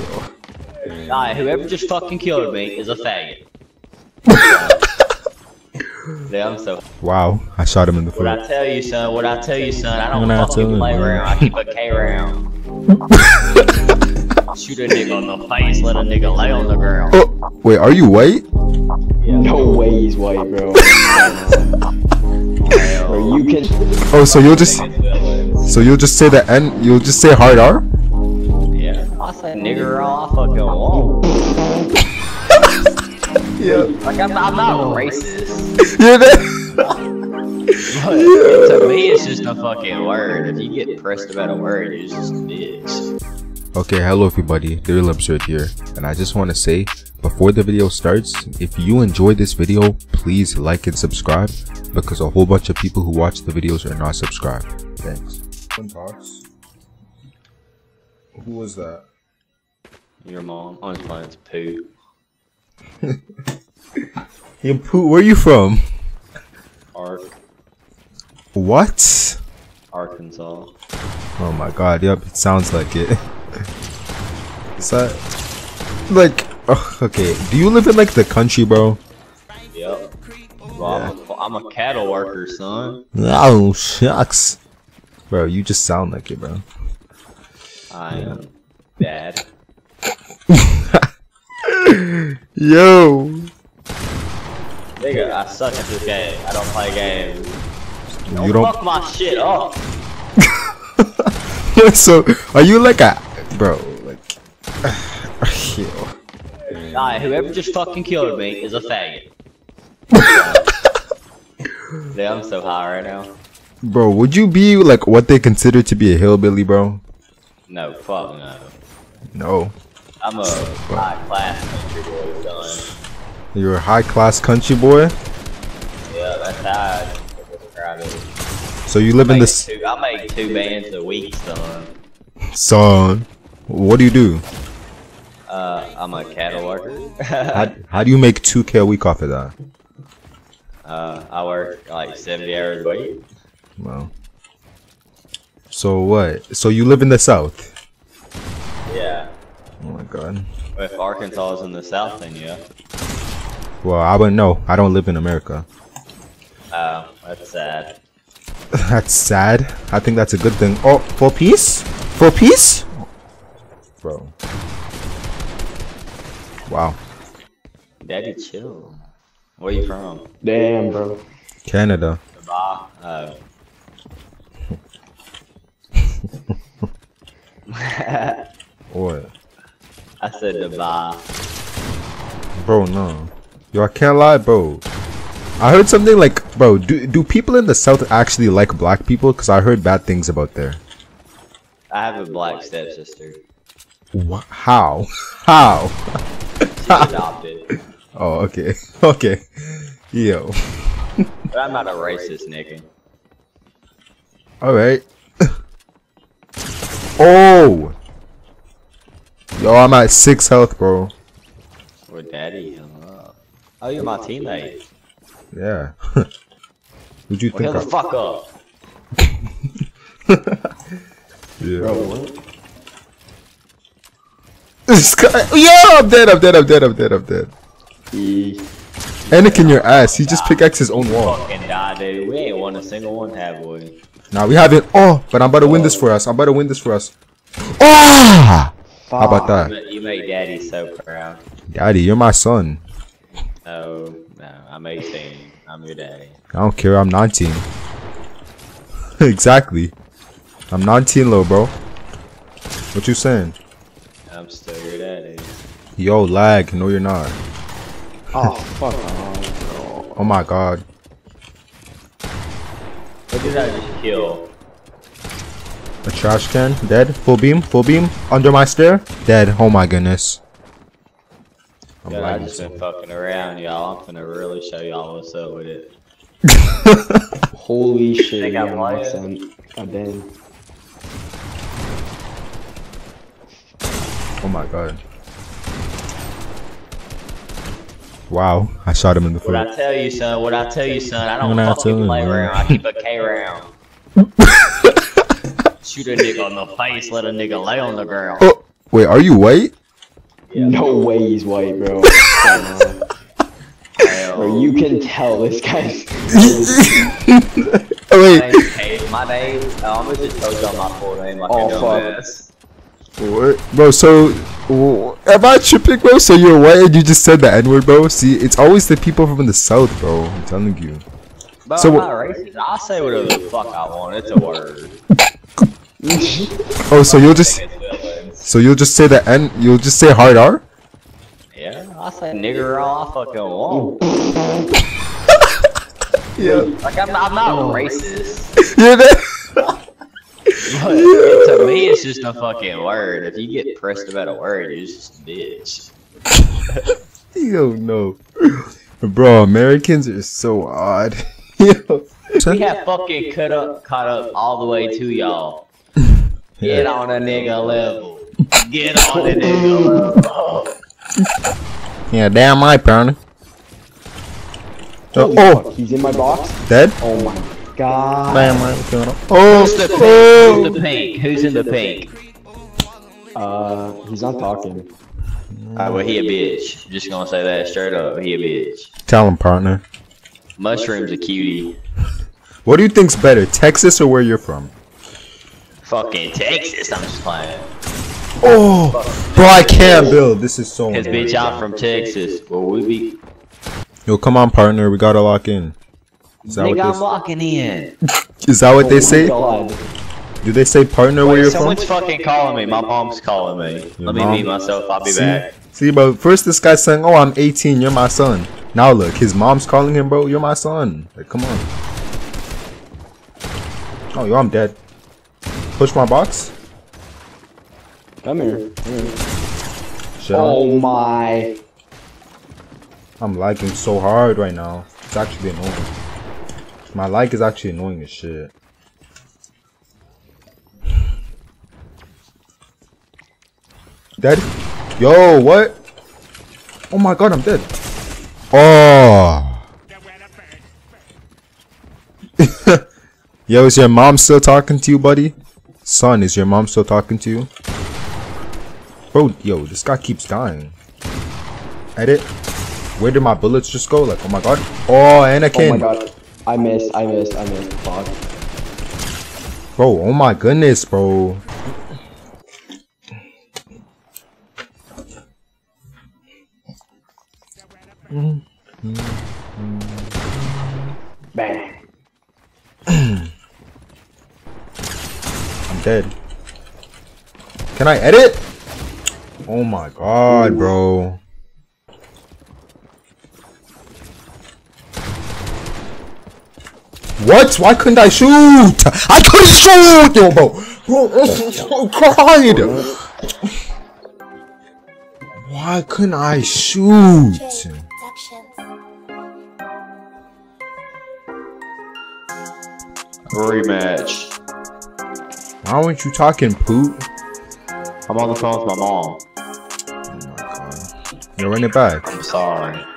Alright, whoever just fucking killed me is a faggot. yeah, I'm so. Wow, I shot him in the What I tell you, son, what I tell you, son, I don't What I fucking tell play you, around. I keep a K round. Shoot a nigga on the face, let a nigga lay on the ground. Oh, wait, are you white? No way he's white, bro. bro, you can. Oh, so you'll just so you'll just say the N. You'll just say hard R. Yeah, I say nigger all I fucking want. Yeah. Like, I'm, I'm not racist. Yeah. That, But to me, it's just a fucking word. If you get pressed about a word, you're just a bitch. Okay, hello everybody, Daryl Absurd here, and I just want to say, before the video starts, if you enjoyed this video, please like and subscribe, because a whole bunch of people who watch the videos are not subscribed. Thanks. One talks. Who was that? Your mom, I'm just playing it's poo. Hey, Pooh, where are you from? Ark, What? Arkansas. Oh my god, yep, it sounds like it. Is that, like, ugh, okay, do you live in like the country, bro? Yep. Well, I'm, a, I'm a cattle worker, son. Oh, shucks. Bro, you just sound like it, bro. I am dad. Yo! Nigga, I suck at this game. I don't play games. You don't. Fuck my shit up. so, are you like a. Bro, like. Yo. Alright, whoever just fucking killed me is a faggot. yeah, I'm so high right now. Bro, would you be like what they consider to be a hillbilly, bro? No, fuck no. No. I'm a high class country boy, son. You're a high class country boy? Yeah, that's how I describe it. So you live in this. two, I make two bands a week, son. Son. What do you do? Uh, I'm a cattle worker. How, how do you make 2k a week off of that? uh, I work like 70 hours a week. Well. So what? So you live in the south? Yeah. My god. If Arkansas is in the south, then yeah. Well, I wouldn't know. I don't live in America. Oh, that's sad. That's sad. I think that's a good thing. Oh, for peace? For peace? Bro. Wow. Daddy, chill. Where you from? Damn, bro. Canada. Dubai. What? I Dubai. Bro, no. Yo, I can't lie, bro. I heard something like, bro, do, do people in the south actually like black people? Because I heard bad things about there. I have a black stepsister. Wha How? How? She's adopted. Oh, okay. Okay. Yo. But I'm not a racist, nigga. Alright. oh! Yo, I'm at 6 health, bro. Or daddy. Oh, you're my teammate. Yeah. Would you Well, think hell the fuck up. Yeah. Bro, what? This guy- yeah, I'm dead, I'm dead, I'm dead, I'm dead, I'm dead. He, Anakin your ass, he just pickaxed his own wall. Fucking die, dude. We ain't won a single one, have we? Now we haven't. Oh, but I'm about to win this for us. I'm about to win this for us. Ah! Oh! How about that? You make daddy so proud. Daddy, you're my son. Oh, no, I'm 18. I'm your daddy. I don't care, I'm 19. exactly. I'm 19 low, bro. What you saying? I'm still your daddy. Yo, lag. No, you're not. oh, fuck off. Oh my god. What did I just kill? A trash can. Dead. Full beam. Full beam. Under my stair. Dead. Oh my goodness. I'm God, I lagging just been fucking around, y'all. I'm gonna really show y'all what's up with it. Holy shit, Think yeah, I'm Max, lying? I'm- God damn. Oh my god. Wow, I shot him in the foot. What I tell you, son, what I tell you, son, I don't What I tell fucking play around. I keep a K round. Shoot a nigga on the face, let a nigga lay on the ground. Oh, wait, are you white? Yeah. No way he's white, bro. Come on. Hell. Bro, you can tell this guy's. Oh, wait. Hey, my name. Oh, I'm gonna just tell you my full name. Like Oh, fuck. dumbass. What? Bro, so w- am I tripping, bro? So you're white and you just said the N word, bro? See, it's always the people from the south, bro. I'm telling you. But So I'm what- not racist. I'll say whatever the fuck I want. It's a word. Oh, so you'll just so you'll just say the N. You'll just say hard R. Yeah, I say nigger all I fucking want. Yeah. Like I'm, I'm not oh. racist. Yeah. that- But to me, it's just a fucking word. If you get pressed about a word, you're just a bitch. Yo, no. Bro, Americans are so odd. Yo. We have fucking cut up, caught up all the way to y'all. Get on a nigga level. Get on a nigga level. Yeah, damn right, partner. Holy Oh, he's in my box. dead? Oh my god. Damn right. what's going on? Oh, Who's the pink? oh. Who's the pink? Who's in the pink? Uh, he's not talking. Ah, well, he a bitch. Just gonna say that straight up. He a bitch. Tell him, partner. Mushroom's a cutie. What do you think's better, Texas or where you're from? Fucking Texas, I'm just playing. Oh, bro, I can't build. This is so. Cause annoying. bitch, I'm from Texas. Well, we be. Yo, come on, partner. We gotta lock in. Is that, Nigga, I'm locking in. is that what they say? Oh Do they say partner where you're from? someone's fucking calling me. My mom's calling me. Your Let me meet myself. I'll be See? back. See, bro, first this guy's saying, "Oh, I'm 18. You're my son." Now look, his mom's calling him, bro. You're my son. Like, come on. Oh, yo, I'm dead. Push my box. Come here. Come here. Oh my. I'm lagging so hard right now. It's actually annoying. My lag is actually annoying as shit. Dead? Yo, what? Oh my god, I'm dead. Oh. Yo, is your mom still talking to you, buddy? Son, is your mom still talking to you? Bro, yo, this guy keeps dying. Edit. Where did my bullets just go? Like, oh my god. Oh, Oh Anakin. my god. I missed. I missed. I missed. Fuck. Bro, oh my goodness, bro. Bang. Dead. Can I edit? Oh my god, bro. What? Why couldn't I shoot? I couldn't shoot, yo, bro. Bro, god. Why couldn't I shoot? Rematch. Why weren't you talking, poot? I'm on the phone with my mom. Oh my god. Yo, run it back. I'm sorry.